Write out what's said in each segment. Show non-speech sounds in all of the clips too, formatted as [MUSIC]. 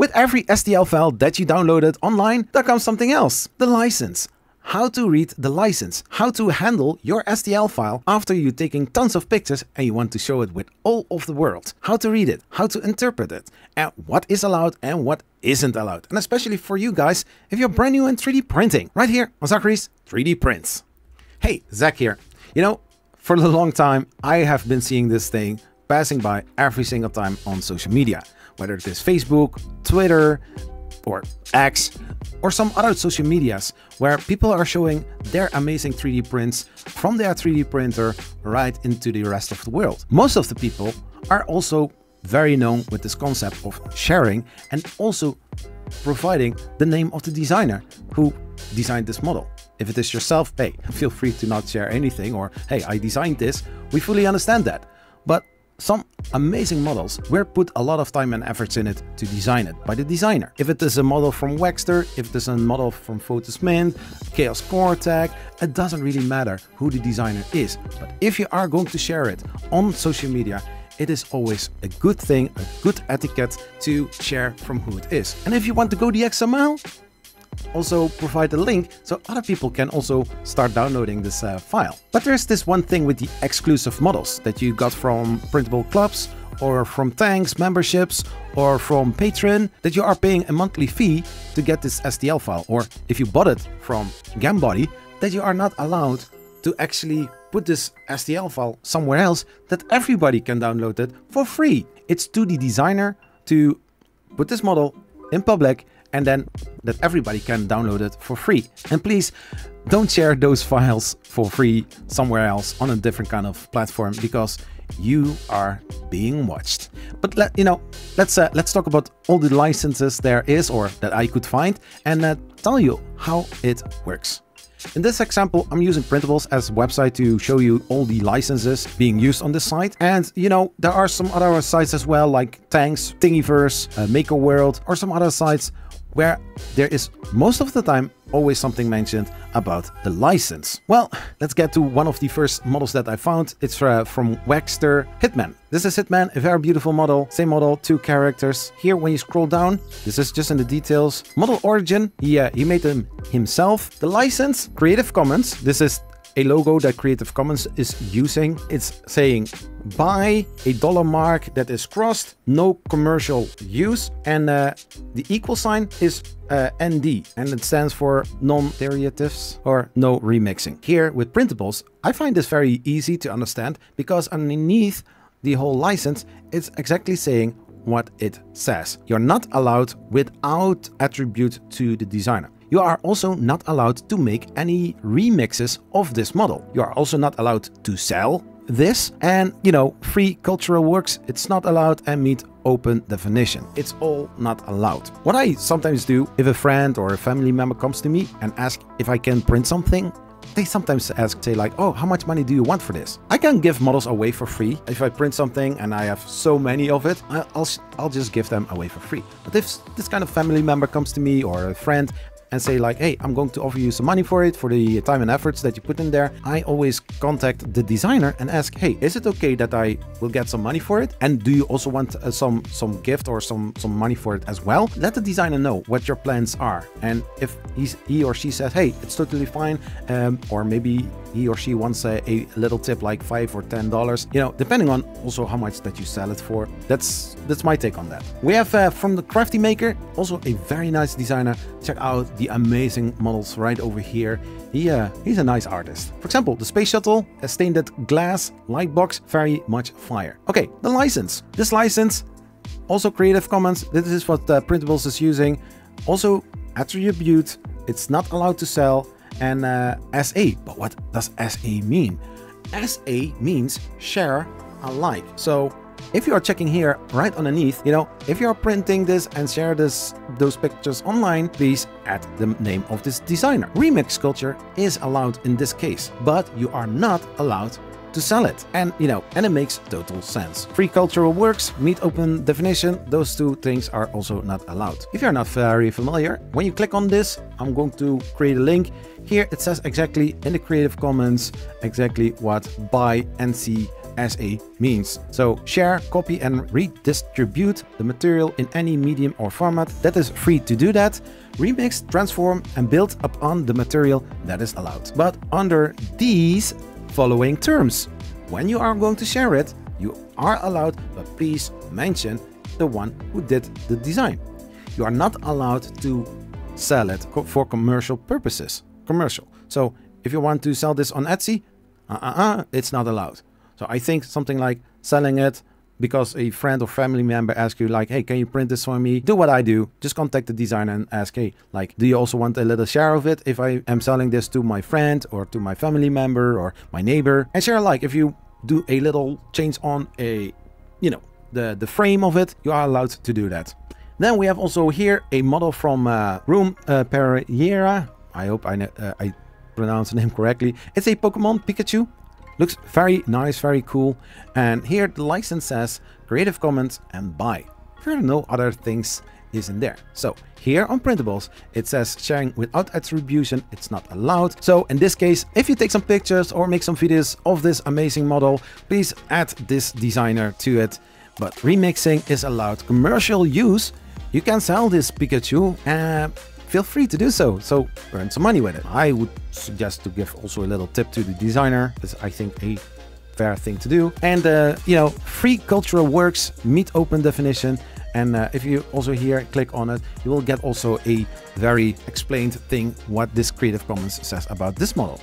With every STL file that you downloaded online, there comes something else, the license. How to read the license, how to handle your STL file after you're taking tons of pictures and you want to show it with all of the world, how to read it, how to interpret it, and what is allowed and what isn't allowed. And especially for you guys, if you're brand new in 3D printing, right here on Zachary's 3D Prints. Hey, Zach here. You know, for a long time, I have been seeing this thing passing by every single time on social media, whether it is Facebook, Twitter, or X, or some other social medias where people are showing their amazing 3D prints from their 3D printer right into the rest of the world. Most of the people are also very known with this concept of sharing and also providing the name of the designer who designed this model. If it is yourself, hey, [LAUGHS] feel free to not share anything or hey, I designed this. We fully understand that. But some amazing models were put a lot of time and efforts in it to design it by the designer. If it is a model from Waxter, if it is a model from Fotis Mint, Chaos Core Tech, it doesn't really matter who the designer is. But if you are going to share it on social media, it is always a good thing, a good etiquette to share from who it is. And if you want to go the mile, also provide a link so other people can also start downloading this uh, file. But there's this one thing with the exclusive models that you got from printable clubs or from Thangs, memberships, or from Patreon that you are paying a monthly fee to get this STL file. Or if you bought it from Gambody, that you are not allowed to actually put this STL file somewhere else that everybody can download it for free. It's to the designer to put this model in public and then that everybody can download it for free. And please don't share those files for free somewhere else on a different kind of platform because you are being watched. But let you know, let's uh, let's talk about all the licenses there is or that I could find and uh, tell you how it works. In this example, I'm using Printables as a website to show you all the licenses being used on this site. And, you know, there are some other sites as well, like Thangs, Thingiverse, uh, Maker World, or some other sites where there is most of the time always something mentioned about the license. Well, let's get to one of the first models that I found. It's uh, from Waxter Hitman. This is Hitman, a very beautiful model. Same model, two characters. Here, when you scroll down, this is just in the details. Model origin, he, uh, he made them himself. The license, Creative Commons. This is a logo that Creative Commons is using. It's saying by a dollar mark that is crossed, no commercial use, and uh, the equal sign is uh, ND, and it stands for non-derivatives or no remixing. Here with printables, I find this very easy to understand because underneath the whole license, it's exactly saying what it says. You're not allowed without attribute to the designer. You are also not allowed to make any remixes of this model. You are also not allowed to sell this and, you know, free cultural works, it's not allowed and meet open definition. It's all not allowed. What I sometimes do if a friend or a family member comes to me and asks if I can print something, they sometimes ask, say like, oh, how much money do you want for this? I can give models away for free. If I print something and I have so many of it, I'll, I'll just give them away for free. But if this kind of family member comes to me or a friend and say like, hey, I'm going to offer you some money for it, for the time and efforts that you put in there, I always contact the designer and ask, hey, is it okay that I will get some money for it? And do you also want uh, some some gift or some some money for it as well? Let the designer know what your plans are. And if he's, he or she says, hey, it's totally fine, um, or maybe he or she wants a, a little tip like five or ten dollars, you know, depending on also how much that you sell it for. That's that's my take on that. We have uh, from the Crafty Maker also a very nice designer. Check out the amazing models right over here. He, uh, he's a nice artist. For example, the space shuttle, a stained glass light box, very much fire. Okay, the license. This license, also Creative Commons. This is what uh, Printables is using. Also attribute. It's not allowed to sell. And uh, SA. But what does SA mean? SA means share alike. So if you are checking here right underneath, you know, if you are printing this and share this those pictures online, please add the name of this designer. Remix culture is allowed in this case, but you are not allowed to sell it. And, you know, and it makes total sense. Free cultural works meet open definition. Those two things are also not allowed. If you're not very familiar, when you click on this, I'm going to create a link. Here it says exactly in the Creative Commons exactly what by NC as a means. So share, copy and redistribute the material in any medium or format that is free to do that. Remix, transform and build upon the material that is allowed. But under these following terms. When you are going to share it, you are allowed, but please mention the one who did the design. You are not allowed to sell it for commercial purposes. Commercial. So if you want to sell this on Etsy, uh, uh, uh, it's not allowed. So I think something like selling it because a friend or family member asks you like, hey, can you print this for me? Do what I do. Just contact the designer and ask, hey, like, do you also want a little share of it if I am selling this to my friend or to my family member or my neighbor? And share a like if you do a little change on a, you know, the, the frame of it, you are allowed to do that. Then we have also here a model from uh, Room uh, Pereira. I hope I, uh, I pronounce the name correctly. It's a Pokemon Pikachu. Looks very nice, very cool. And here the license says Creative Commons and buy. There no other things isn't there. So here on printables, it says sharing without attribution, it's not allowed. So in this case, if you take some pictures or make some videos of this amazing model, please add this designer to it. But remixing is allowed. Commercial use, you can sell this Pikachu and feel free to do so. So earn some money with it. I would suggest to give also a little tip to the designer. It's I think a fair thing to do. And uh, you know, free cultural works meet open definition. And uh, if you also here click on it, you will get also a very explained thing what this Creative Commons says about this model.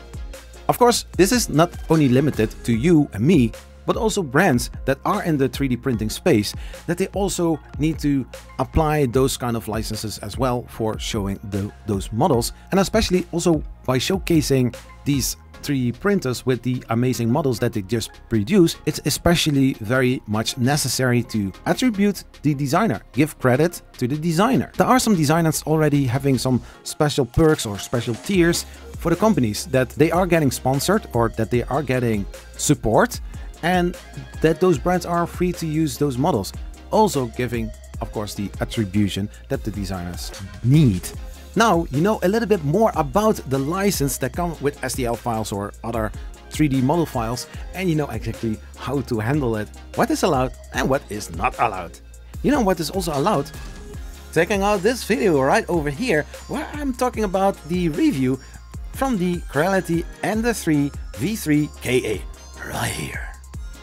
Of course, this is not only limited to you and me, but also brands that are in the 3D printing space that they also need to apply those kind of licenses as well for showing the, those models and especially also by showcasing these 3D printers with the amazing models that they just produce, it's especially very much necessary to attribute the designer, give credit to the designer. There are some designers already having some special perks or special tiers for the companies that they are getting sponsored or that they are getting support and that those brands are free to use those models, also giving, of course, the attribution that the designers need. Now you know a little bit more about the license that come with STL files or other 3D model files and you know exactly how to handle it, what is allowed and what is not allowed. You know what is also allowed? Checking out this video right over here where I'm talking about the review from the Creality Ender 3 V3 KE right here.